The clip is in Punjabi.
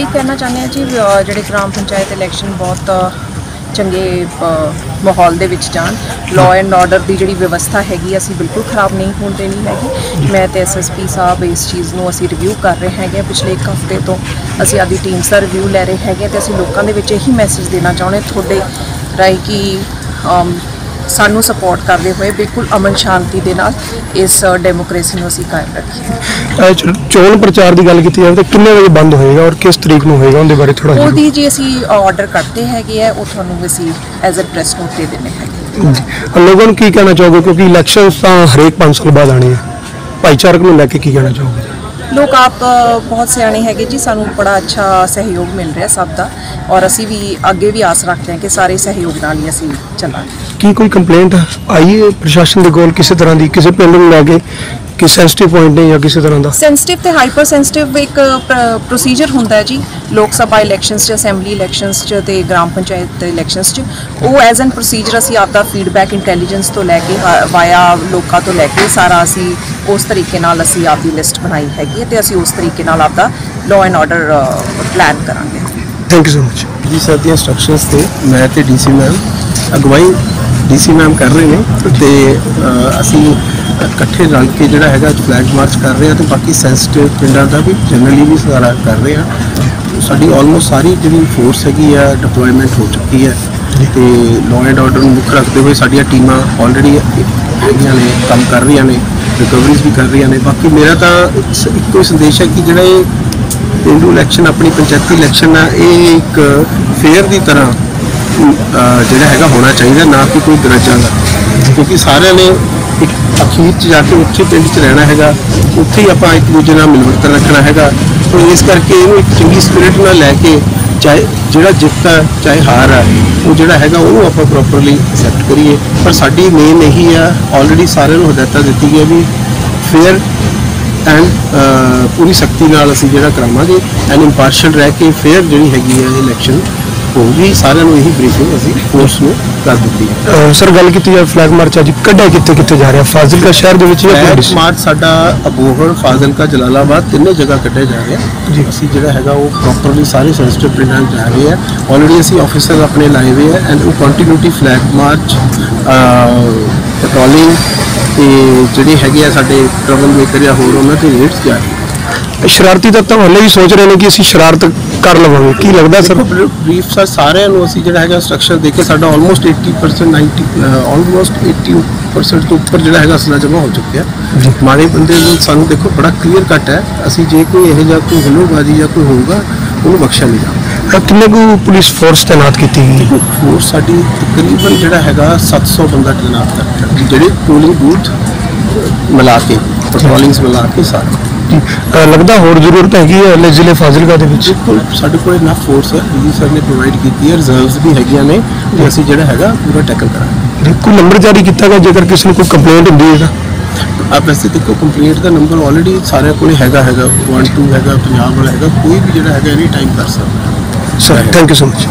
ਇਹ ਕਹਿਣਾ ਚਾਹੁੰਦੇ ਹਾਂ ਜੀ ਜਿਹੜੇ ਗ੍ਰਾਮ ਪੰਚਾਇਤ ਇਲੈਕਸ਼ਨ ਬਹੁਤ ਚੰਗੇ ਮਾਹੌਲ ਦੇ ਵਿੱਚ ਜਾਣ। ਲਾਅ ਐਂਡ ਆਰਡਰ ਦੀ ਜਿਹੜੀ ਵਿਵਸਥਾ ਹੈਗੀ ਅਸੀਂ ਬਿਲਕੁਲ ਖਰਾਬ ਨਹੀਂ ਹੋਣ ਦੇਣੀ ਹੈਗੀ। ਮੈਂ ਤੇ ਐਸਐਸਪੀ ਸਾਹਿਬ ਇਸ ਚੀਜ਼ ਨੂੰ ਅਸੀਂ ਰਿਵਿਊ ਕਰ ਰਹੇ ਹੈਗੇ ਪਿਛਲੇ ਇੱਕ ਹਫ਼ਤੇ ਤੋਂ ਅਸੀਂ ਆਦੀ ਟੀਮਸ ਦਾ ਰਿਵਿਊ ਲੈ ਰਹੇ ਹੈਗੇ ਤੇ ਅਸੀਂ ਲੋਕਾਂ ਦੇ ਵਿੱਚ ਇਹੀ ਮੈਸੇਜ ਦੇਣਾ ਚਾਹੁੰਦੇ ਤੁਹਾਡੇ ਰਾਈ ਕਿ ਸਾਨੂੰ ਸਪੋਰਟ ਕਰਦੇ ਹੋਏ ਬਿਲਕੁਲ ਅਮਨ ਸ਼ਾਂਤੀ ਦੇ ਨਾਲ ਇਸ ਡੈਮੋਕ੍ਰੇਸੀ ਨੂੰ ਅਸੀਂ ਕਾਇਮ ਰੱਖੀਏ। ਚੋਣ ਪ੍ਰਚਾਰ ਦੀ ਗੱਲ ਕੀਤੀ ਜਾਵੇ ਤਾਂ ਕਿੰਨੇ ਵਜੇ ਬੰਦ ਹੋਏਗਾ ਔਰ ਕਿਸ ਤਰੀਕ ਨੂੰ ਹੋਏਗਾ ਉਹਦੇ ਬਾਰੇ ਥੋੜਾ ਉਹਦੀ ਜੀ ਅਸੀਂ ਆਰਡਰ ਕਰਦੇ ਹੈਗੇ ਆ ਉਹ ਤੁਹਾਨੂੰ ਅਸੀਂ ਐਜ਼ ਅ ਪ੍ਰੈਸ ਨੋਟ ਦੇ ਦਿੰਦੇ ਹੈਗੇ। ਲੋਕਾਂ ਨੂੰ ਕੀ ਕਹਿਣਾ ਚਾਹੋਗੇ? ਕਿਉਂਕਿ ਇਲੈਕਸ਼ਨਸ ਤਾਂ ਹਰੇਕ 5 ਸਾਲ ਬਾਅਦ ਆਣੇ ਆ। ਭਾਈਚਾਰਕ ਨੂੰ ਲੈ ਕੇ ਕੀ ਕਹਿਣਾ ਚਾਹੋਗੇ? ਲੋਕ ਆਪ ਬਹੁਤ ਸਿਆਣੇ ਹੈਗੇ ਜੀ ਸਾਨੂੰ ਬੜਾ ਅੱਛਾ ਸਹਿਯੋਗ ਮਿਲ ਰਿਹਾ ਸਭ ਦਾ। ਔਰ ਅਸੀਂ ਵੀ ਅੱਗੇ ਵੀ ਆਸ ਰੱਖਦੇ ਹਾਂ ਕਿ ਸਾਰੇ ਸਹਿਯੋਗ ਨਾਲ ਹੀ ਅਸੀਂ ਚੱਲਾਂਗੇ। ਕੀ ਕੋਈ ਕੰਪਲੇਂਟ ਆਈ ਹੈ ਪ੍ਰਸ਼ਾਸਨ ਦੇ ਕੋਲ ਕਿਸੇ ਤਰ੍ਹਾਂ ਦੀ? ਕਿਸੇ ਪਿੰਡ ਨੂੰ ਲੈ ਕੇ ਕਿ ਸੈਂਸਿਟਿਵ ਪੁਆਇੰਟ ਨੇ ਜਾਂ ਕਿਸੇ ਤਰ੍ਹਾਂ ਦਾ? ਸੈਂਸਿਟਿਵ ਤੇ ਹਾਈਪਰ ਸੈਂਸਿਟਿਵ ਇੱਕ ਪ੍ਰੋਸੀਜਰ ਹੁੰਦਾ ਹੈ ਜੀ। ਲੋਕ ਸਭਾ ਇਲੈਕਸ਼ਨਸ ਚ ਅਸੈਂਬਲੀ ਇਲੈਕਸ਼ਨਸ ਚ ਤੇ ਗ੍ਰਾਮ ਪੰਚਾਇਤ ਇਲੈਕਸ਼ਨਸ ਚ। ਉਹ ਐਜ਼ ਐਨ ਪ੍ਰੋਸੀਜਰ ਅਸੀਂ ਆਪਦਾ ਫੀਡਬੈਕ ਇੰਟੈਲੀਜੈਂਸ ਤੋਂ ਲੈ ਕੇ ਵਾਇਆ ਲੋਕਾਂ ਤੋਂ ਲੈ ਕੇ ਸਾਰਾ ਅਸੀਂ ਉਸ ਤਰੀਕੇ ਨਾਲ ਅਸੀਂ ਆਪਦੀ ਲਿਸਟ ਬਣਾਈ ਹੈਗੀ ਹੈ ਤੇ ਅਸੀਂ ਉਸ ਤਰੀਕੇ ਨਾਲ ਆਪਦਾ ਲਾਅ ਐਂਡ ਆਰਡਰ ਪਲਾਨ ਕਰਾਂਗੇ। ਥੈਂਕ ਯੂ ਸੋ ਮਚ ਜੀ ਸਰ ਦੀਆਂ ਇੰਸਟਰਕਸ਼ਨਸ ਤੇ ਮੈਂ ਤੇ ਡੀਸੀ ਮੈਮ ਅਗਵਾਈ ਡੀਸੀ ਮੈਮ ਕਰ ਰਹੇ ਨੇ ਤੇ ਅਸੀਂ ਇਕੱਠੇ ਰਲ ਕੇ ਜਿਹੜਾ ਹੈਗਾ ਫਲੈਗ ਮਾਰਚ ਕਰ ਰਹੇ ਹਾਂ ਤੇ ਬਾਕੀ ਸੈਂਸਿਟਿਵ ਪਿੰਡਾਂ ਦਾ ਵੀ ਜਨਰਲੀ ਵੀ ਸਾਰਾ ਕਰ ਰਹੇ ਹਾਂ। ਸਾਡੀ ਆਲਮੋਸਟ ਸਾਰੀ ਜਿਹੜੀ ਫੋਰਸ ਹੈਗੀ ਆ ਡਿਪਲੋਇਮੈਂਟ ਹੋ ਚੁੱਕੀ ਹੈ ਤੇ ਲਾਅ ਐਂਡ ਆਰਡਰ ਨੂੰ ਮੁੱਖ ਰੱਖਦੇ ਹੋਏ ਸਾਡੀਆਂ ਟੀਮਾਂ ਆਲਰੇਡੀ ਹੈਗੀਆਂ ਨੇ, ਕੰਮ ਕਰ ਰਹੀਆਂ ਨੇ ਰਿਕਵਰੀਜ਼ ਵੀ ਕਰ ਰਹੀਆਂ ਨੇ। ਬਾਕੀ ਮੇਰਾ ਤਾਂ ਸ- ਇੱਕੋ ਹੀ ਸੰਦੇਸ਼ ਹੈ ਕਿ ਜਿਹੜਾ ਇਹ ਪੇਂਡੂ ਇਲੈਕਸ਼ਨ ਆਪਣੀ ਪੰਚਾਇਤੀ ਇਲੈਕਸ਼ਨ ਆ, ਇਹ ਇੱਕ ਫੇਅਰ ਦੀ ਤਰ੍ਹਾਂ ਅਹ, ਜਿਹੜਾ ਹੈਗਾ ਹੋਣਾ ਚਾਹੀਦਾ ਨਾ ਕਿ ਕੋਈ ਗਰਜਾਂ ਦਾ। ਕਿਉਂਕਿ ਸਾਰਿਆਂ ਨੇ ਇੱਕ ਅਖੀਰ 'ਚ ਜਾ ਕੇ ਉੱਥੇ ਪਿੰਡ 'ਚ ਰਹਿਣਾ ਹੈਗਾ ਉੱਥੇ ਹੀ ਆਪਾਂ ਇੱਕ ਦੂਜੇ ਨਾਲ ਮਿਲਵਰਤਨ ਰੱਖਣਾ ਹੈਗਾ। ਸੋ ਇਸ ਕਰਕੇ ਇਹਨੂੰ ਇੱਕ ਚੰਗੀ ਸਪਿਰਿਟ ਨਾਲ ਲੈ ਕੇ ਚਾਹੇ ਜਿਹੜਾ ਜਿੱਤ ਹੈ ਚਾਹੇ ਹਾਰ ਹੈ ਉਹ ਜਿਹੜਾ ਹੈਗਾ ਉਹਨੂੰ ਆਪਾਂ ਪ੍ਰੋਪਰਲੀ ਐਕਸੈਪਟ ਕਰੀਏ। ਪਰ ਸਾਡੀ ਮੇਨ ਇਹੀ ਆ ਆਲਰੇਡੀ ਸਾਰਿਆਂ ਨੂੰ ਹਦਾਇਤਾਂ ਦਿੱਤੀ ਗਈ ਵੀ ਫੇਅਰ ਐਂਡ ਪੂਰੀ ਸ਼ਕਤੀ ਨਾਲ ਅਸੀਂ ਜਿਹੜਾ ਕਰਾਵਾਂਗੇ ਐਂਡ ਇੰਪਾਰਸ਼ਲ ਰਹਿ ਕੇ ਫੇਅਰ ਜਿਹੜੀ ਹੈਗੀ ਹੈ ਇਲੈਕਸ਼ਨ ਹੋਊਗੀ ਸਾਰਿਆਂ ਨੂੰ ਇਹੀ ਬਰੀਫਿੰਗ ਅਸੀਂ ਫੋਰਸ ਨੂੰ ਕਰ ਦਿੱਤੀ ਹੈ। ਸਰ ਗੱਲ ਕੀਤੀ ਜਾਵੇ ਫਲੈਗ ਮਾਰਚ ਅੱਜ ਕੱਢਿਆ ਕਿੱਥੇ ਕਿੱਥੇ ਜਾ ਰਿਹਾ? ਫਾਜ਼ਿਲਕਾ ਸ਼ਹਿਰ ਦੇ ਵਿੱਚ ਜਾਂ ਫਲੈਗ ਪਿੰਡ? ਮਾਰਚ ਸਾਡਾ ਅਬੋਹਰ ਫਾਜ਼ਿਲਕਾ ਜਲਾਲਾਬਾਦ ਤਿੰਨੇ ਜਗ੍ਹਾ ਕੱਢਿਆ ਜਾ ਰਿਹਾ। ਜੀ। ਅਸੀਂ ਜਿਹੜਾ ਹੈਗਾ ਉਹ ਪ੍ਰੋਪਰਲੀ ਸਾਰੇ ਸੈਂਸਿਟਿਵ ਪਿੰਡਾਂ ਜਾ ਰਹੇ ਆ ਆਲਰੇਡੀ ਅਸੀਂ ਆਫੀਸਰ ਆਪਣੇ ਲਾਏ ਹੋਏ ਆ ਐਂਡ ਉਹ ਕੰਟੀਨਿਊਟੀ ਫਲੈਗ ਮਾਰਚ ਪੈਟਰੋਲਿੰਗ ਤੇ ਜਿਹੜੇ ਹੈਗੇ ਆ ਸਾਡੇ ਟਰਬਲ ਮੇਕਰ ਜਾਂ ਹੋਰ ਉਹਨਾਂ ਦੇ ਰੇਟਸ ਜਾ ਰਹੇ। ਆ ਸ਼ਰਾਰਤੀ ਤੱਤ ਤਾਂ ਹਲੇ ਵੀ ਸੋਚ ਰਹੇ ਨੇ ਕਿ ਅਸੀਂ ਸ਼ਰਾਰਤ ਕਰ ਲਵਾਂਗੇ। ਕੀ ਲੱਗਦਾ ਸਰ? ਬਰੀਫ ਸਰ ਸਾਰਿਆਂ ਨੂੰ ਅਸੀਂ ਜਿਹੜਾ ਹੈਗਾ ਸਟਰਕਚਰ ਦੇ ਕੇ ਸਾਡਾ ਆਲਮੋਸਟ 80% 90 ਆਲਮੋਸਟ 80% ਤੋਂ ਉੱਪਰ ਜਿਹੜਾ ਹੈਗਾ ਅਸਲਾ ਜਮਾ ਹੋ ਚੁੱਕਿਆ ਮਾੜੇ ਬੰਦੇ ਨੂੰ ਸਾਨੂੰ ਦੇਖੋ ਬੜਾ ਕਲੀਅਰ ਕੱਟ ਹੈ। ਅਸੀਂ ਜੇ ਕੋਈ ਇਹੋ ਜਿਹਾ ਕੋਈ ਹੁਲੂਬਾਜ਼ੀ ਜਾਂ ਕੋਈ ਹੋਊਗਾ ਉਹਨੂੰ ਬਖਸ਼ਿਆ ਨਹੀਂ ਜਾਊਗਾ। ਕਿੰਨੇ ਕੁ ਪੁਲਿਸ ਫੋਰਸ ਤਾਇਨਾਤ ਕੀਤੀ ਗਈ? ਫੋਰਸ ਸਾਡੀ ਤਕਰੀਬਨ ਜਿਹੜਾ ਹੈਗਾ 700 ਬੰਦਾ ਟ੍ਰੇਨਰ ਤੱਕ ਜਿਹੜੇ ਪੋਲਿੰਗ ਬੂਥ ਮਿਲਾ ਕੇ ਪੈਟਰੋਲਿੰਗਸ ਮਿਲਾ ਕੇ ਸਾਰੇ। ਲੱਗਦਾ ਹੋਰ ਜ਼ਰੂਰਤ ਹੈਗੀ ਹੈ ਹਲੇ ਜ਼ਿਲ੍ਹੇ ਫਾਜ਼ਿਲਕਾ ਦੇ ਵਿੱਚ? ਬਿਲਕੁਲ ਸਾਡੇ ਕੋਲ ਇਨਫ ਫੋਰਸ ਹੈ ਡੀ ਸਰ ਨੇ ਪ੍ਰੋਵਾਈਡ ਕੀਤੀ ਹੈ ਰਿਜ਼ਰਵਸ ਵੀ ਹੈਗੀਆਂ ਨੇ ਤੇ ਅਸੀਂ ਜਿਹੜਾ ਹੈਗਾ ਪੂਰਾ ਟੈਕਲ ਕਰਾਂਗੇ। ਕੋਈ ਨੰਬਰ ਜਾਰੀ ਕੀਤਾ ਗਿਆ ਜੇਕਰ ਕਿਸੇ ਨੂੰ ਕੋਈ ਕੰਪਲੇਂਟ ਹੁੰਦੀ ਹੈ ਆਪ ਵੈਸੇ ਦੇਖੋ ਕੰਪਲੀਟ ਦਾ ਨੰਬਰ ਆਲਰੇਡੀ ਸਾਰਿਆਂ ਕੋਲ ਹੈਗਾ ਹੈਗਾ 1 2 ਹੈਗਾ ਪੰਜਾਬ ਵਾਲਾ ਹੈਗਾ ਕੋਈ ਵੀ ਜਿਹੜਾ ਹੈਗਾ ਐਨੀ ਟਾਈਮ ਕਰ ਸਕਦਾ। Sir thank you so much